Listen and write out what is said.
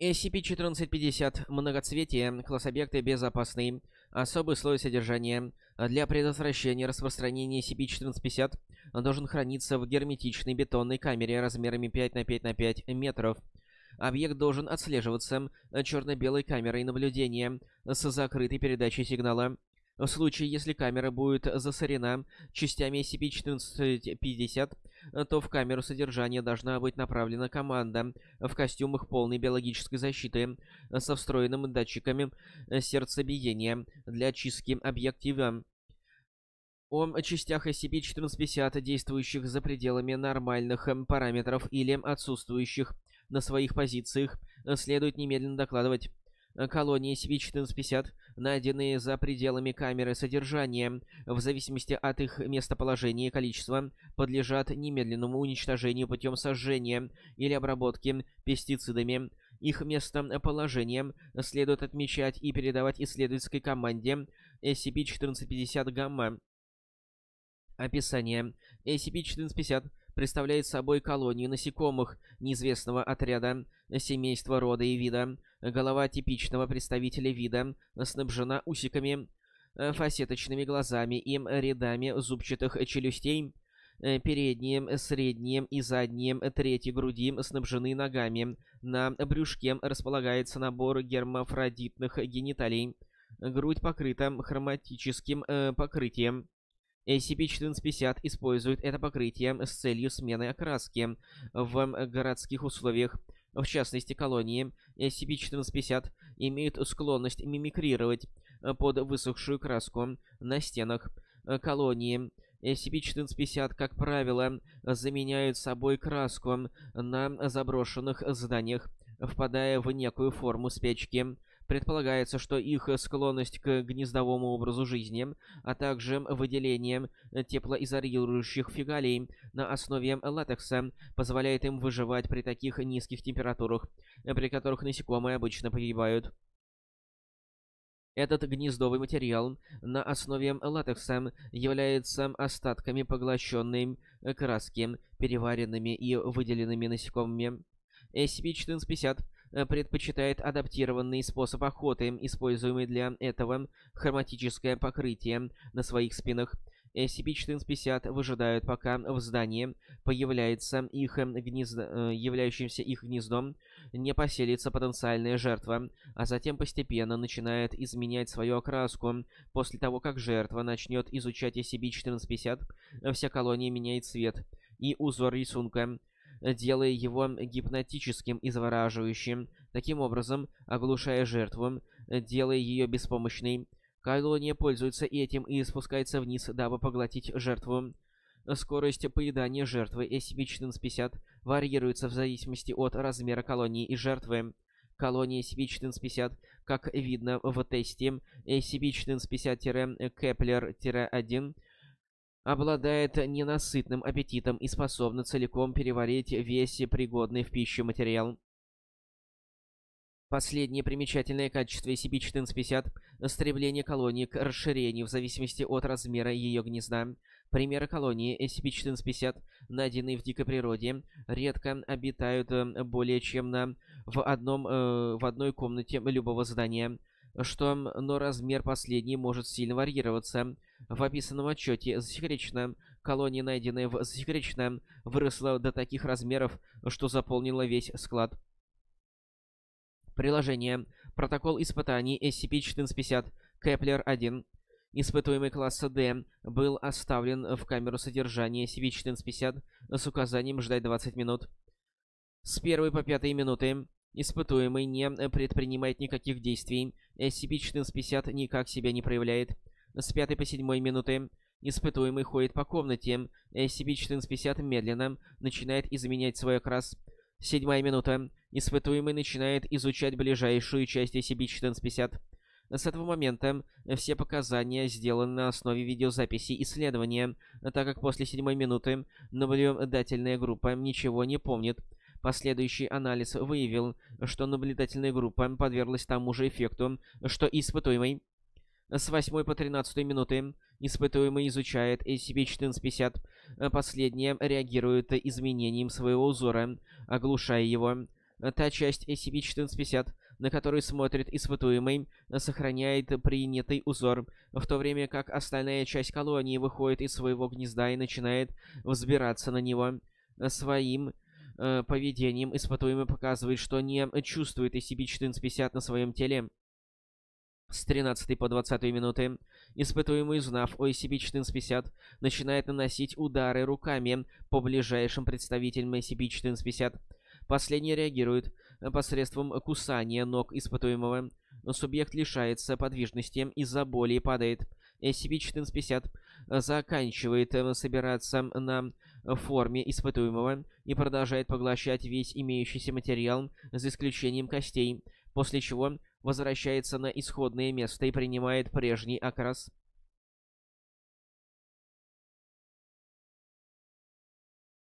SCP-1450. Многоцветие. Класс объекта безопасный. Особый слой содержания. Для предотвращения распространения SCP-1450 должен храниться в герметичной бетонной камере размерами 5 на 5 на 5 метров. Объект должен отслеживаться черно-белой камерой наблюдения с закрытой передачей сигнала. В случае, если камера будет засорена частями SCP-1450, то в камеру содержания должна быть направлена команда в костюмах полной биологической защиты со встроенными датчиками сердцебиения для очистки объектива. О частях SCP-1450, действующих за пределами нормальных параметров или отсутствующих на своих позициях, следует немедленно докладывать. Колонии SCP-1450 найденные за пределами камеры содержания, в зависимости от их местоположения и количества, подлежат немедленному уничтожению путем сожжения или обработки пестицидами. Их местоположение следует отмечать и передавать исследовательской команде SCP-1450 Гамма. Описание. SCP-1450 представляет собой колонию насекомых неизвестного отряда, семейства рода и вида. Голова типичного представителя вида снабжена усиками, э, фасеточными глазами и рядами зубчатых челюстей. Э, передние, средние и задние трети груди снабжены ногами. На брюшке располагается набор гермафродитных гениталий. Грудь покрыта хроматическим э, покрытием. SCP-1450 использует это покрытие с целью смены окраски в городских условиях. В частности, колонии SCP-1450 имеют склонность мимикрировать под высохшую краску на стенах. Колонии SCP-1450, как правило, заменяют собой краску на заброшенных зданиях, впадая в некую форму спячки. Предполагается, что их склонность к гнездовому образу жизни, а также выделение теплоизолирующих фекалий на основе латекса позволяет им выживать при таких низких температурах, при которых насекомые обычно погибают. Этот гнездовый материал на основе латекса является остатками поглощенной краски, переваренными и выделенными насекомыми. SCP-1450 Э, предпочитает адаптированный способ охоты, используемый для этого хроматическое покрытие на своих спинах. SCP-1450 выжидают, пока в здании появляется их гнездо, э, являющимся их гнездом, не поселится потенциальная жертва, а затем постепенно начинает изменять свою окраску. После того, как жертва начнет изучать SCP-1450, вся колония меняет цвет и узор рисунка делая его гипнотическим и завораживающим, таким образом оглушая жертву, делая ее беспомощной. Колония пользуется этим и спускается вниз, дабы поглотить жертву. Скорость поедания жертвы SCP-1450 варьируется в зависимости от размера колонии и жертвы. Колония SCP-1450, как видно в тесте SCP-1450-Kepler-1, обладает ненасытным аппетитом и способна целиком переварить весь пригодный в пищу материал. Последнее примечательное качество SCP-1450 – стремление колонии к расширению в зависимости от размера ее гнезда. Примеры колонии SCP-1450, найденные в дикой природе, редко обитают э, более чем на, в, одном, э, в одной комнате любого здания – что, но размер последней может сильно варьироваться. В описанном отчете засекречено, колония, найденная в засекречено, выросла до таких размеров, что заполнила весь склад. Приложение. Протокол испытаний SCP-1450, Кеплер-1. Испытуемый класса D был оставлен в камеру содержания SCP-1450 с указанием ждать 20 минут. С первой по пятой минуты Испытуемый не предпринимает никаких действий. SCP-1450 никак себя не проявляет. С пятой по седьмой минуты испытуемый ходит по комнате. SCP-1450 медленно начинает изменять свой окрас. Седьмая минута. Испытуемый начинает изучать ближайшую часть SCP-1450. С этого момента все показания сделаны на основе видеозаписи исследования, так как после седьмой минуты наблюдательная группа ничего не помнит. Последующий анализ выявил, что наблюдательная группа подверглась тому же эффекту, что и испытуемый. С 8 по 13 минуты испытуемый изучает SCP-1450. Последнее реагирует изменением своего узора, оглушая его. Та часть SCP-1450, на которую смотрит испытуемый, сохраняет принятый узор, в то время как остальная часть колонии выходит из своего гнезда и начинает взбираться на него. Своим э, поведением испытуемый показывает, что не чувствует SCP-1450 на своем теле. С 13 по 20 минуты испытуемый, узнав о SCP-1450, начинает наносить удары руками по ближайшим представителям SCP-1450. Последний реагирует посредством кусания ног испытуемого. Субъект лишается подвижности из-за боли и падает. SCP-1450 заканчивает э, собираться на форме испытуемого и продолжает поглощать весь имеющийся материал, за исключением костей, после чего возвращается на исходное место и принимает прежний окрас.